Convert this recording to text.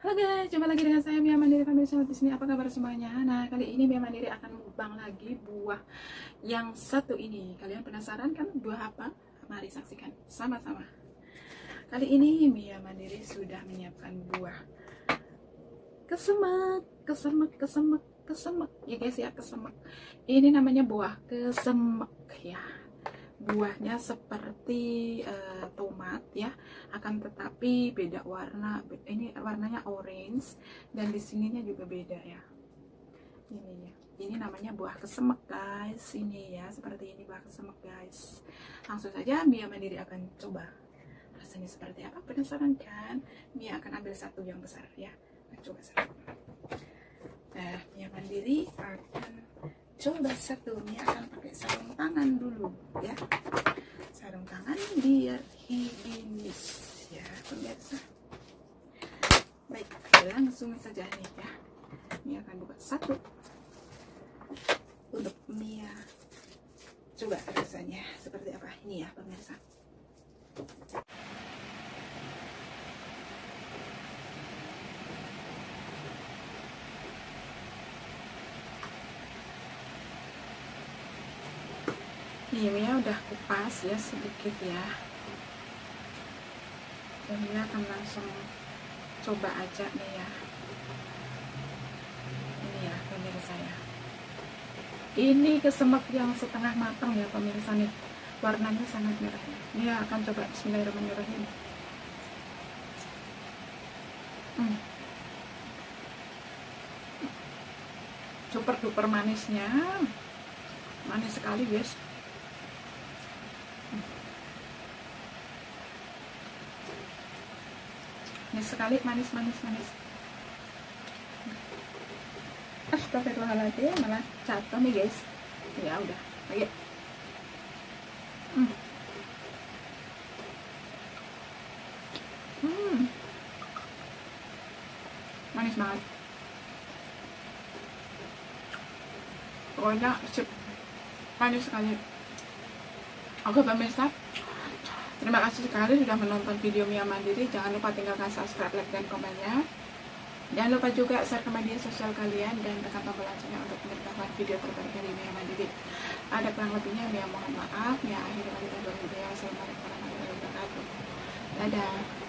Halo guys, jumpa lagi dengan saya Mia Mandiri Family Channel di sini. Apa kabar semuanya? Nah, kali ini Mia Mandiri akan mukbang lagi buah yang satu ini. Kalian penasaran kan buah apa? Mari saksikan sama-sama. Kali ini Mia Mandiri sudah menyiapkan buah kesemek, kesemek, kesemek, kesemek. Ya guys ya, kesemek. Ini namanya buah kesemek ya buahnya seperti uh, tomat ya akan tetapi beda warna ini warnanya orange dan di sininya juga beda ya. Ini ya ini namanya buah kesemek guys. Ini ya seperti ini buah kesemek guys. Langsung saja Mia Mandiri akan coba rasanya seperti apa. Penasaran kan? Mia akan ambil satu yang besar ya. Coba satu. Nah Mia Mandiri akan coba satu ini akan pakai sarung tangan dulu ya. Sarung tangan biar higienis ya pemirsa. Baik langsung saja nih ya. Ini akan buka satu. Untuk Mia. Coba rasanya seperti apa? Ini ya pemirsa Mia udah kupas ya sedikit ya. Dan Mia akan langsung coba aja nih ya. Ini ya pemirsa ya. Ini kesemek yang setengah matang ya pemirsa nih. Warnanya sangat merah ya. Mia akan coba bismillahirrahmanirrahim. Hmm. super duper manisnya. Manis sekali guys manis sekali manis manis manis. Astagfirullahaladzim malah jatuh nih guys. Ya udah lagi hmm. hmm. manis banget. Pokoknya sip. Manis sekali. Oke pemirsa Terima kasih sekali sudah menonton video Mia Mandiri. Jangan lupa tinggalkan subscribe, like, dan komennya. Jangan lupa juga share ke media sosial kalian dan tekan tombol loncengnya untuk mendapatkan video terbaru dari Mia Mandiri. Ada kurang lebihnya Mia mohon maaf. Mia akhiri kali video. Assalamualaikum warahmatullahi wabarakatuh. Dadah.